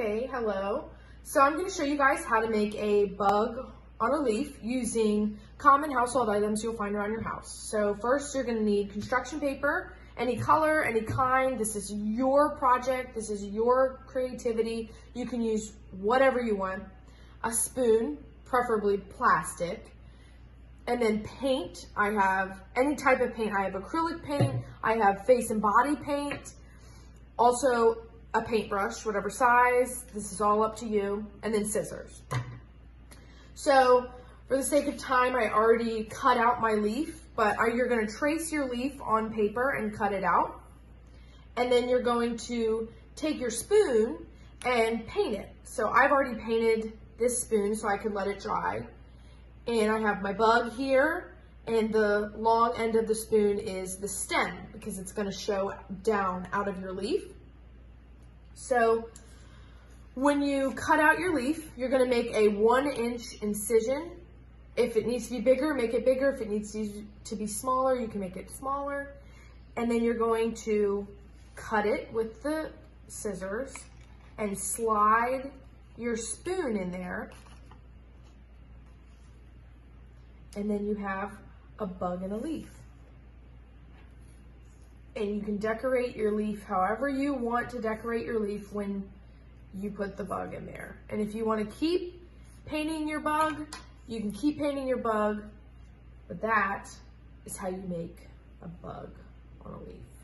Okay, hello. So I'm going to show you guys how to make a bug on a leaf using common household items you'll find around your house. So first you're going to need construction paper, any color, any kind. This is your project. This is your creativity. You can use whatever you want. A spoon, preferably plastic. And then paint. I have any type of paint. I have acrylic paint. I have face and body paint. Also a paintbrush, whatever size. This is all up to you. And then scissors. So for the sake of time, I already cut out my leaf, but you're gonna trace your leaf on paper and cut it out. And then you're going to take your spoon and paint it. So I've already painted this spoon so I can let it dry. And I have my bug here and the long end of the spoon is the stem because it's gonna show down out of your leaf. So when you cut out your leaf, you're gonna make a one inch incision. If it needs to be bigger, make it bigger. If it needs to be smaller, you can make it smaller. And then you're going to cut it with the scissors and slide your spoon in there. And then you have a bug and a leaf and you can decorate your leaf however you want to decorate your leaf when you put the bug in there. And if you want to keep painting your bug, you can keep painting your bug, but that is how you make a bug on a leaf.